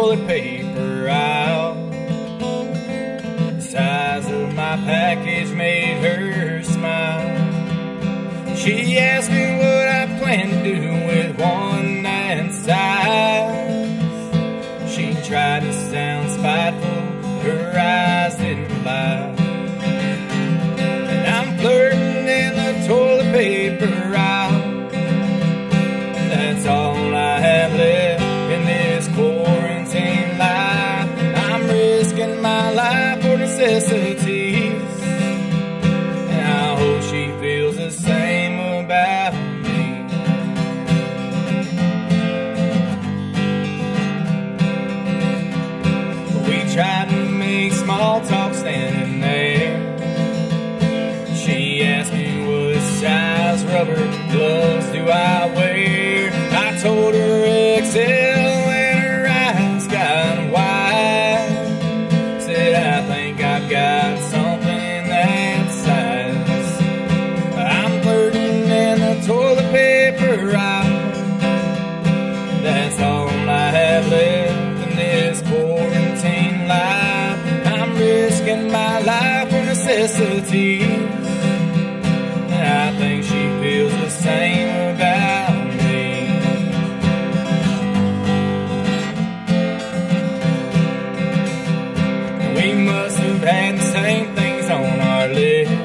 toilet paper aisle. The size of my package made her smile. She asked me what I plan to do my life for necessities. And I hope she feels the same about me. We tried to make small talk standing there. She asked me what size rubber gloves necessities. I think she feels the same about me. We must have had the same things on our list.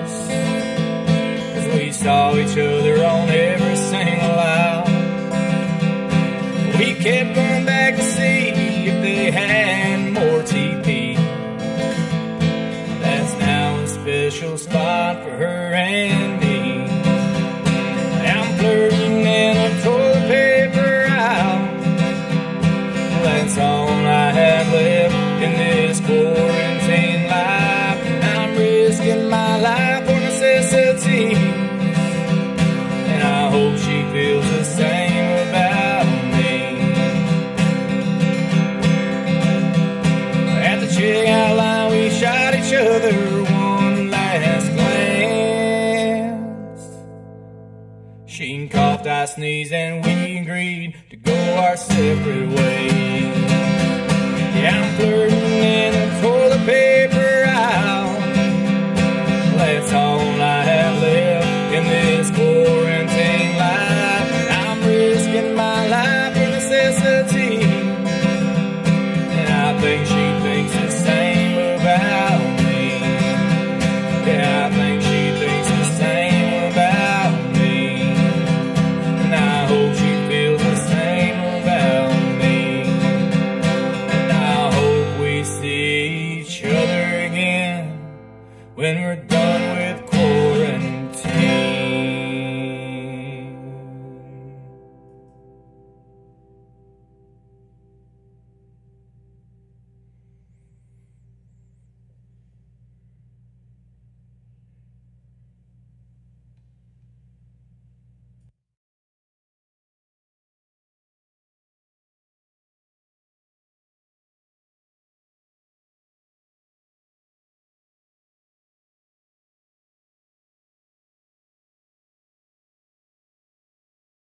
Special spot for her and sneezed, and we agreed to go our separate ways. Yeah, I'm flirting When we're done with